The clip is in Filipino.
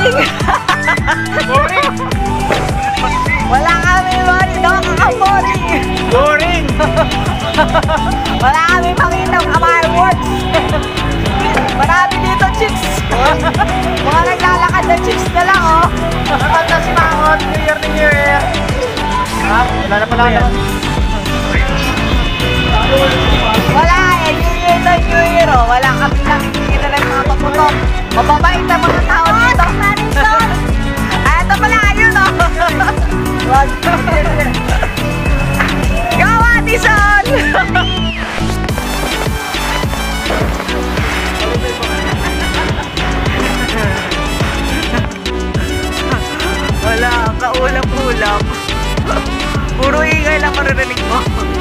morning! Boring! Wala kami money, nakaka-boring! Boring! Wala kami pakitang fireworks! Marami dito chicks! Mga naglalakad na chicks na lang, oh! Nakakad na sinakot, New Year, New Year! Ha? Wala na pala yan. Wala eh, New Year na New Year, oh! Wala kami nakikita ng mga paputok! Mababait na mga tao Son! Go, Ate Son! Wala, kaulang-ulang. Puro ingay lang maririnig mo.